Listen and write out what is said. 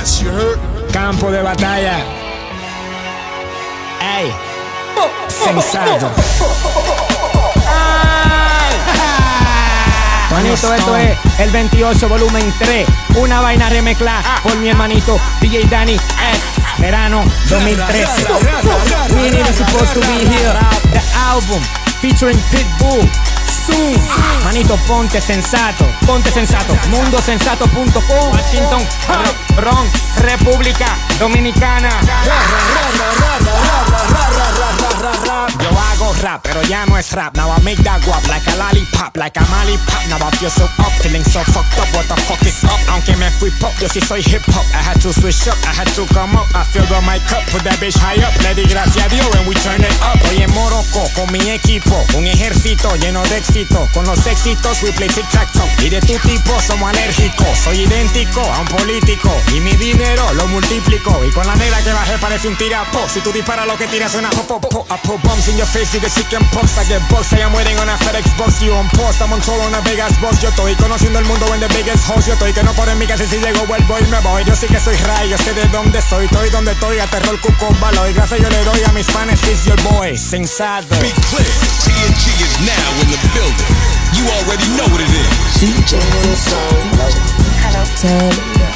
ass, you heard? Campo de batalla. Ey. Sensato. Manito, esto es el 28 volumen 3. Una vaina remezcla por mi hermanito DJ Danny S. Verano 2013. We even supposed to be here. The album featuring Pitbull. Manito, ponte sensato. Ponte sensato. Mundosensato.com. Washington. Bronx. República Dominicana. Yo hago rap, pero ya no es rap. Now I make that guap like a lollipop, like a lollipop. Now I feel so up, feeling so fucked up. What the fuck is up? Aunque me fui pop, yo sí soy hip hop. I had to switch up, I had to come up. I filled up my cup, put that bitch high up. Le di gracias a Dios and we turn it up. Equipo, un ejército lleno de éxito. Con los éxitos we play tic tac. Y de tu tipo somos alérgicos. Soy idéntico a un político y mi dinero lo multiplico. Y con la negra que bajé parece un tirapo. Si tú disparas lo que tiras suena pop pop pop. I put bombs in your face, you get chicken pox. I get box, I am waiting on a FedEx box. You on post, I'm on tour on a big ass box. Yo estoy conociendo el mundo en the biggest house. Yo estoy que no por en mi casa y si llego vuelvo y me voy. Yo sí que soy ray, yo sé de dónde soy. Estoy donde estoy, aterro el cuco balo. Y gracias yo le doy a mis fans, is your boy, sensado. Be clear, TNG is now in the building. You already know what it is. DJ. Hello.